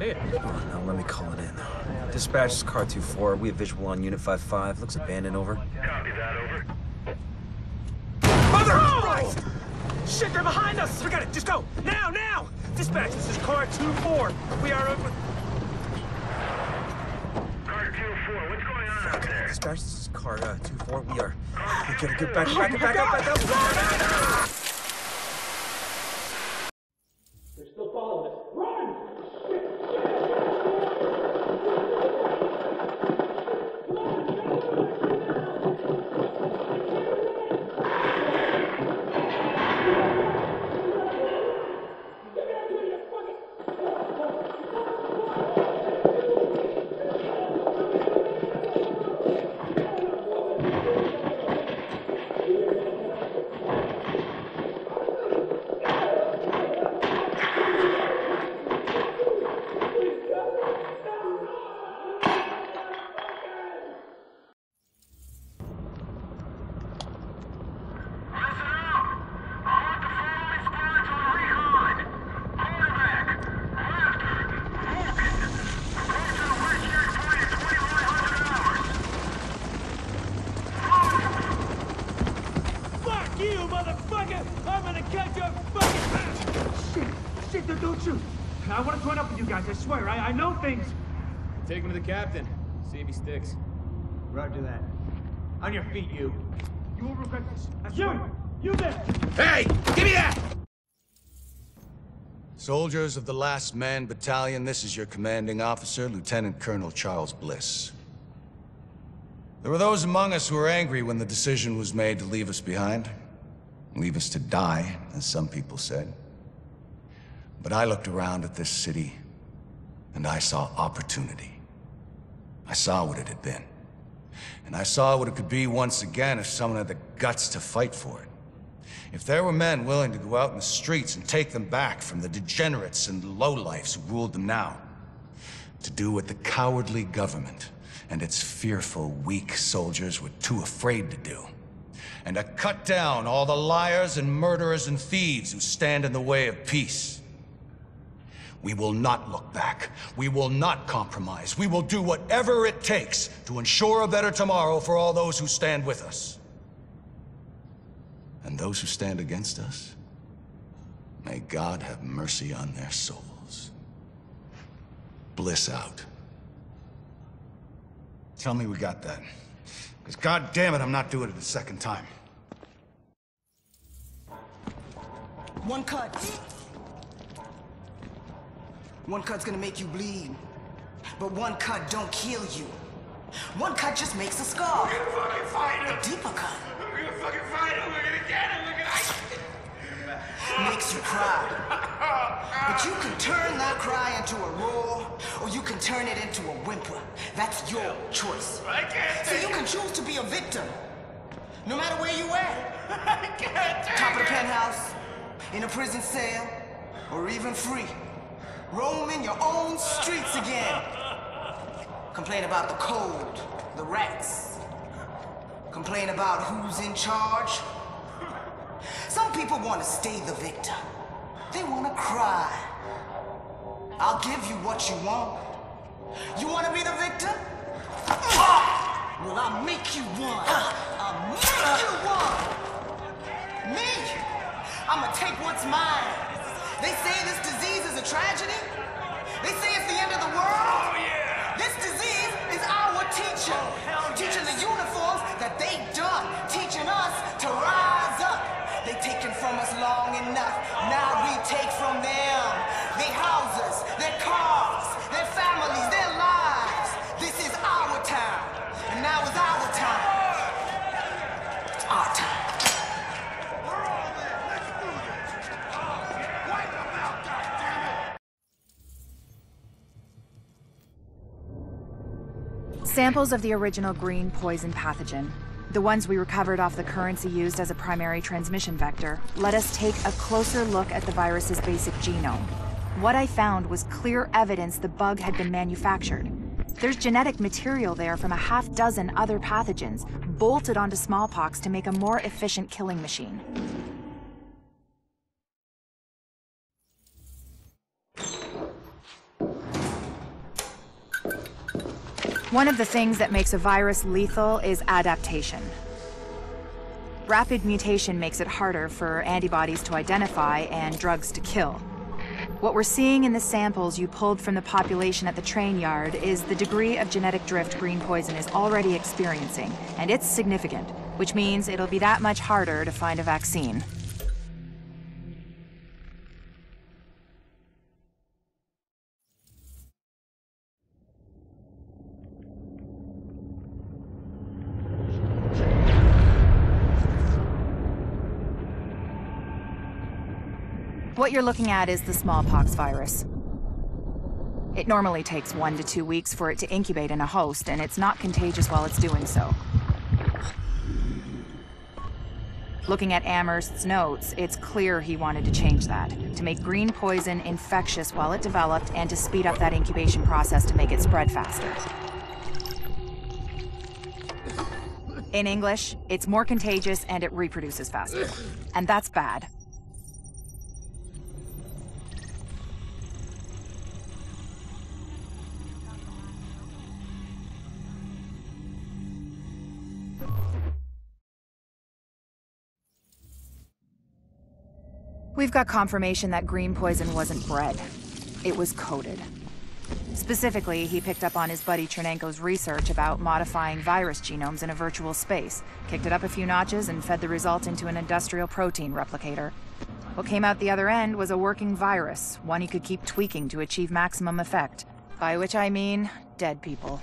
that it? Now let me call it in. Dispatch is car 2-4. We have visual on Unit 5-5. Looks abandoned, over. Copy that, over. Mother Christ! Shit, they're behind us! Forget it, just go! Now, now! Dispatch, this is car 2-4. We are over... Car 2-4, what's going on out there? Dispatch this is car uh, 2-4. We are... We gotta get back, back, back, back up, back up! Back up! They're swear. I, I know things. Take him to the captain. See if he sticks. Roger that. On your feet, you. You will regret this. I swear. You, you there! Hey! Give me that! Soldiers of the Last Man Battalion, this is your commanding officer, Lieutenant Colonel Charles Bliss. There were those among us who were angry when the decision was made to leave us behind. Leave us to die, as some people said. But I looked around at this city, and I saw opportunity. I saw what it had been. And I saw what it could be once again if someone had the guts to fight for it. If there were men willing to go out in the streets and take them back from the degenerates and lowlifes who ruled them now, to do what the cowardly government and its fearful, weak soldiers were too afraid to do, and to cut down all the liars and murderers and thieves who stand in the way of peace. We will not look back. We will not compromise. We will do whatever it takes to ensure a better tomorrow for all those who stand with us. And those who stand against us, may God have mercy on their souls. Bliss out. Tell me we got that. Because God damn it, I'm not doing it a second time. One cut. One cut's gonna make you bleed. But one cut don't kill you. One cut just makes a scar. We're gonna fucking fight him! A deeper cut We're gonna fucking fight him! We're gonna get him! We're gonna... makes you cry. But you can turn that cry into a roar, or you can turn it into a whimper. That's your choice. I can't So you can choose to be a victim, no matter where you at. I can't take Top of the penthouse, in a prison cell, or even free. Roaming your own streets again. Complain about the cold, the rats. Complain about who's in charge. Some people want to stay the victim. They want to cry. I'll give you what you want. You want to be the victim? Well, I'll make you one. I'll make you one. Me? I'ma take what's mine. They say this disease is a tragedy. They say it's the end of the world. Oh, yeah! This disease is our teacher. Oh, Samples of the original green poison pathogen, the ones we recovered off the currency used as a primary transmission vector, let us take a closer look at the virus's basic genome. What I found was clear evidence the bug had been manufactured. There's genetic material there from a half dozen other pathogens, bolted onto smallpox to make a more efficient killing machine. One of the things that makes a virus lethal is adaptation. Rapid mutation makes it harder for antibodies to identify and drugs to kill. What we're seeing in the samples you pulled from the population at the train yard is the degree of genetic drift green poison is already experiencing, and it's significant, which means it'll be that much harder to find a vaccine. What you're looking at is the smallpox virus. It normally takes one to two weeks for it to incubate in a host, and it's not contagious while it's doing so. Looking at Amherst's notes, it's clear he wanted to change that, to make green poison infectious while it developed, and to speed up that incubation process to make it spread faster. In English, it's more contagious and it reproduces faster. And that's bad. We've got confirmation that green poison wasn't bred. It was coded. Specifically, he picked up on his buddy Tchernenko's research about modifying virus genomes in a virtual space, kicked it up a few notches, and fed the result into an industrial protein replicator. What came out the other end was a working virus, one he could keep tweaking to achieve maximum effect. By which I mean, dead people.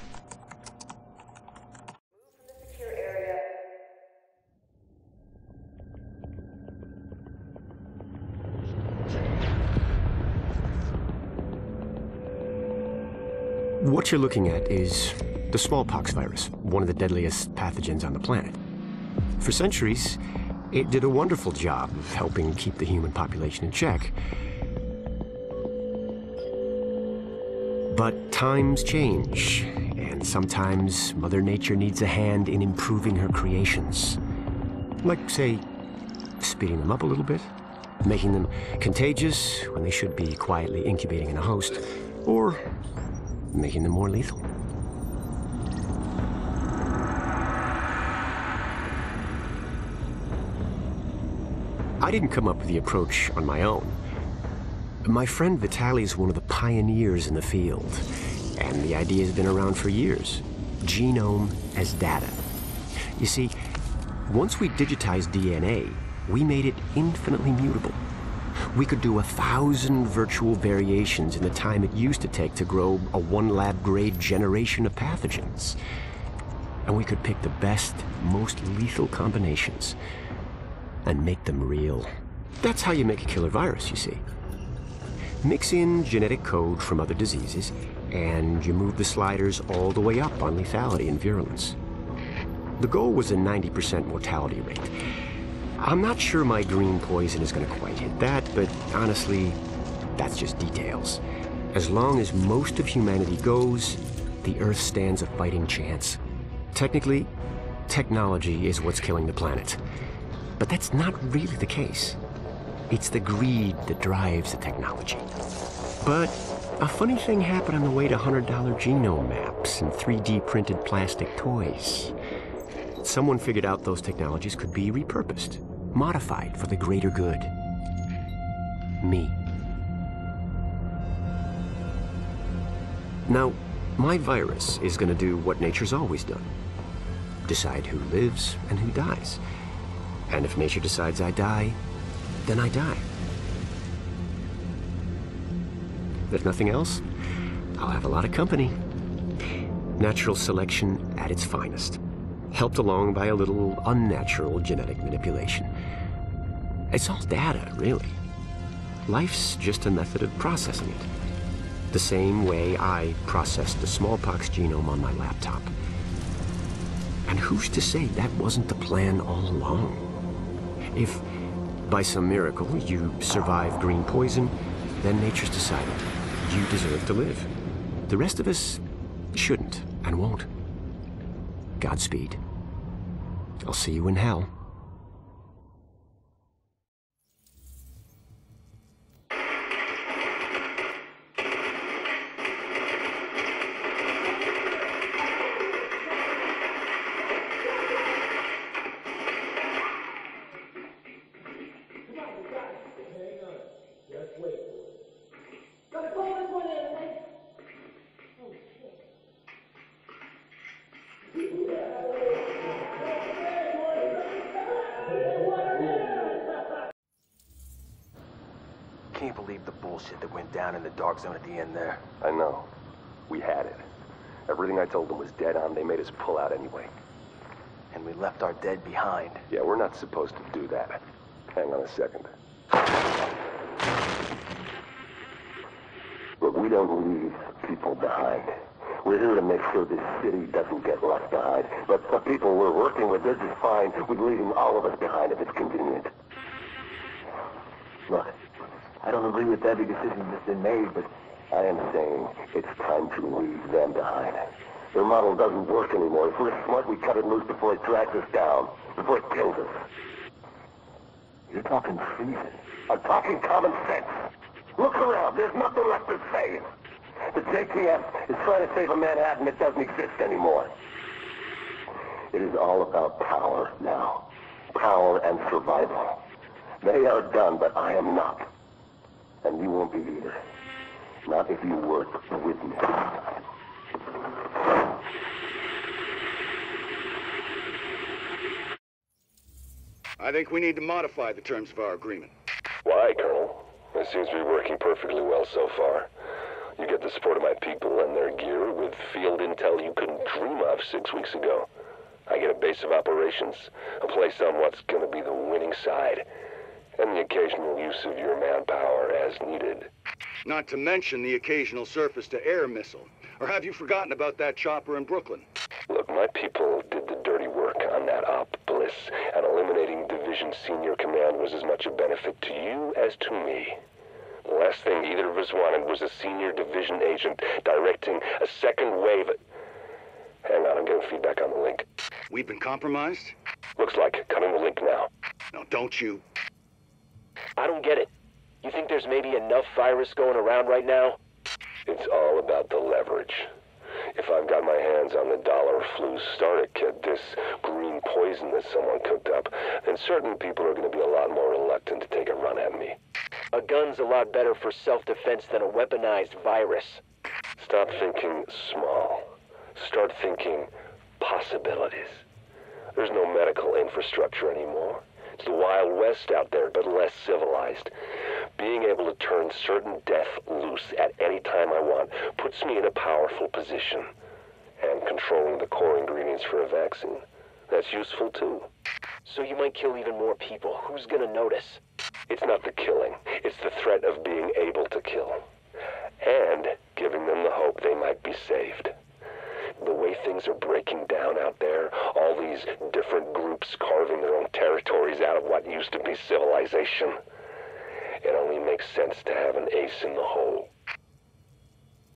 What you're looking at is the smallpox virus, one of the deadliest pathogens on the planet. For centuries, it did a wonderful job of helping keep the human population in check. But times change, and sometimes Mother Nature needs a hand in improving her creations. Like, say, speeding them up a little bit, making them contagious when they should be quietly incubating in a host, or making them more lethal. I didn't come up with the approach on my own. My friend Vitaly is one of the pioneers in the field, and the idea has been around for years. Genome as data. You see, once we digitized DNA, we made it infinitely mutable. We could do a thousand virtual variations in the time it used to take to grow a one lab grade generation of pathogens. And we could pick the best, most lethal combinations and make them real. That's how you make a killer virus, you see. Mix in genetic code from other diseases, and you move the sliders all the way up on lethality and virulence. The goal was a 90% mortality rate. I'm not sure my green poison is going to quite hit that, but honestly, that's just details. As long as most of humanity goes, the Earth stands a fighting chance. Technically, technology is what's killing the planet. But that's not really the case. It's the greed that drives the technology. But a funny thing happened on the way to $100 genome maps and 3D printed plastic toys. Someone figured out those technologies could be repurposed, modified for the greater good. Me. Now, my virus is going to do what nature's always done. Decide who lives and who dies. And if nature decides I die, then I die. If nothing else, I'll have a lot of company. Natural selection at its finest, helped along by a little unnatural genetic manipulation. It's all data, really. Life's just a method of processing it. The same way I processed the smallpox genome on my laptop. And who's to say that wasn't the plan all along? If, by some miracle, you survive green poison, then nature's decided you deserve to live. The rest of us shouldn't and won't. Godspeed. I'll see you in hell. Believe the bullshit that went down in the dark zone at the end there. I know. We had it. Everything I told them was dead on. They made us pull out anyway. And we left our dead behind. Yeah, we're not supposed to do that. Hang on a second. But we don't leave people behind. We're here to make sure this city doesn't get left behind. But the people we're working with, they're just fine with leaving all of us behind if it's convenient. Look, I don't agree with every decision that's been made, but I am saying it's time to leave them behind. Their model doesn't work anymore. If we're smart, we cut it loose before it tracks us down, before it kills us. You're talking treason. I'm talking common sense. Look around. There's nothing left to save. The JTF is trying to save a Manhattan that doesn't exist anymore. It is all about power now. Power and survival. They are done, but I am not. And you won't be either. Not if you work with me. I think we need to modify the terms of our agreement. Why, Colonel? It seems to be working perfectly well so far. You get the support of my people and their gear with field intel you couldn't dream of six weeks ago. I get a base of operations, a place on what's going to be the winning side, and the occasional use of your manpower as needed. Not to mention the occasional surface-to-air missile. Or have you forgotten about that chopper in Brooklyn? Look, my people did the dirty work on that op, Bliss, and eliminating Division Senior Command was as much a benefit to you as to me. The last thing either of us wanted was a senior division agent directing a second wave. Hang on, I'm getting feedback on the link. We've been compromised? Looks like. Cutting the link now. No, don't you. I don't get it. You think there's maybe enough virus going around right now? It's all about the leverage. If I've got my hands on the dollar flu starter kit, this green poison that someone cooked up, then certain people are going to be a lot more reluctant to take a run at me. A gun's a lot better for self-defense than a weaponized virus. Stop thinking small. Start thinking possibilities. There's no medical infrastructure anymore. It's the Wild West out there, but less civilized. Being able to turn certain death loose at any time I want puts me in a powerful position. And controlling the core ingredients for a vaccine, that's useful too. So you might kill even more people. Who's gonna notice? It's not the killing, it's the threat of being able to kill. And giving them the hope they might be saved. The way things are breaking down out there, all these different groups carving their own territories out of what used to be civilization. It only makes sense to have an ace in the hole.